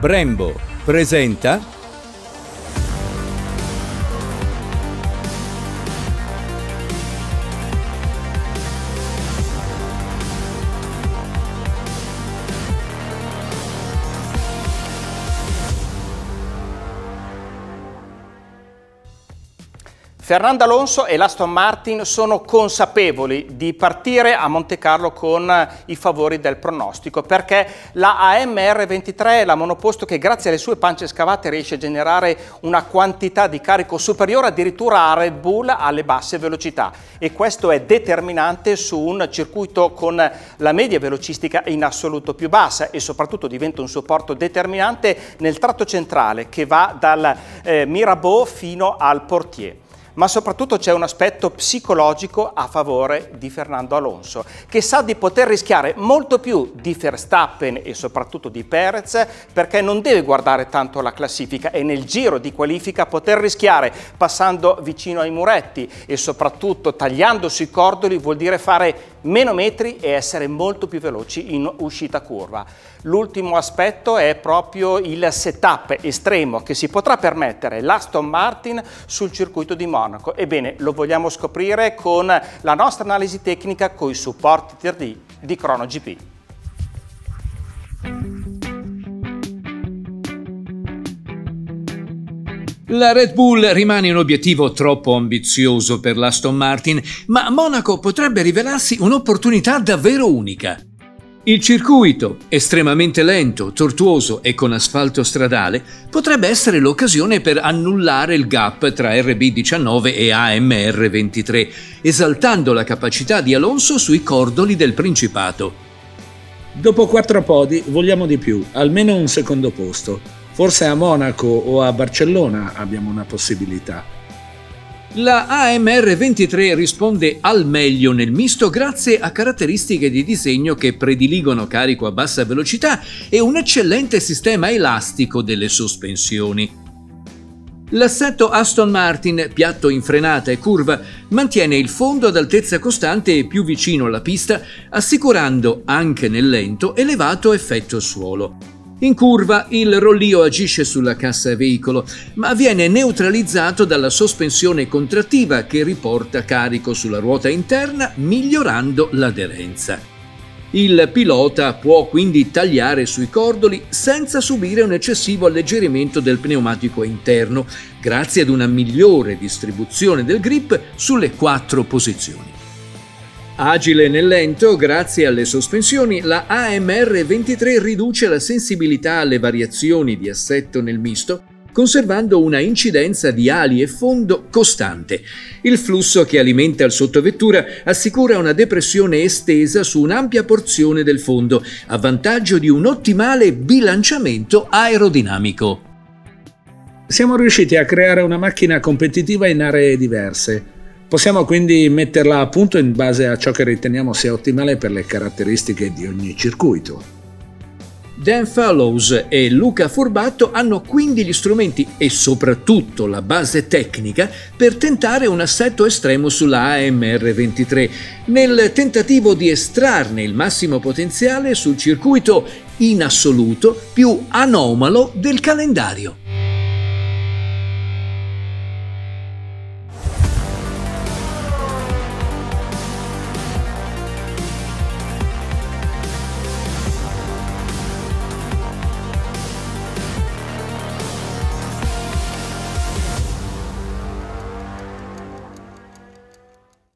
Brembo presenta Fernando Alonso e l'Aston Martin sono consapevoli di partire a Monte Carlo con i favori del pronostico perché la AMR23 è la monoposto che grazie alle sue pance scavate riesce a generare una quantità di carico superiore addirittura a Red Bull alle basse velocità. E questo è determinante su un circuito con la media velocistica in assoluto più bassa e soprattutto diventa un supporto determinante nel tratto centrale che va dal eh, Mirabeau fino al Portier ma soprattutto c'è un aspetto psicologico a favore di Fernando Alonso, che sa di poter rischiare molto più di Verstappen e soprattutto di Perez, perché non deve guardare tanto la classifica e nel giro di qualifica poter rischiare passando vicino ai muretti e soprattutto tagliandosi i cordoli vuol dire fare meno metri e essere molto più veloci in uscita curva. L'ultimo aspetto è proprio il setup estremo che si potrà permettere l'Aston Martin sul circuito di Monaco. Ebbene, lo vogliamo scoprire con la nostra analisi tecnica con i supporti 3D di ChronoGP. La Red Bull rimane un obiettivo troppo ambizioso per l'Aston Martin, ma Monaco potrebbe rivelarsi un'opportunità davvero unica. Il circuito, estremamente lento, tortuoso e con asfalto stradale, potrebbe essere l'occasione per annullare il gap tra RB19 e AMR23, esaltando la capacità di Alonso sui cordoli del Principato. Dopo quattro podi vogliamo di più, almeno un secondo posto. Forse a Monaco o a Barcellona abbiamo una possibilità. La AMR23 risponde al meglio nel misto grazie a caratteristiche di disegno che prediligono carico a bassa velocità e un eccellente sistema elastico delle sospensioni. L'assetto Aston Martin, piatto in frenata e curva, mantiene il fondo ad altezza costante e più vicino alla pista, assicurando, anche nel lento, elevato effetto suolo. In curva il rollio agisce sulla cassa veicolo, ma viene neutralizzato dalla sospensione contrattiva che riporta carico sulla ruota interna migliorando l'aderenza. Il pilota può quindi tagliare sui cordoli senza subire un eccessivo alleggerimento del pneumatico interno, grazie ad una migliore distribuzione del grip sulle quattro posizioni. Agile nel lento, grazie alle sospensioni, la AMR23 riduce la sensibilità alle variazioni di assetto nel misto, conservando una incidenza di ali e fondo costante. Il flusso che alimenta il sottovettura assicura una depressione estesa su un'ampia porzione del fondo, a vantaggio di un ottimale bilanciamento aerodinamico. Siamo riusciti a creare una macchina competitiva in aree diverse Possiamo quindi metterla a punto in base a ciò che riteniamo sia ottimale per le caratteristiche di ogni circuito. Dan Fellows e Luca Furbatto hanno quindi gli strumenti e soprattutto la base tecnica per tentare un assetto estremo sulla AMR23, nel tentativo di estrarne il massimo potenziale sul circuito in assoluto più anomalo del calendario.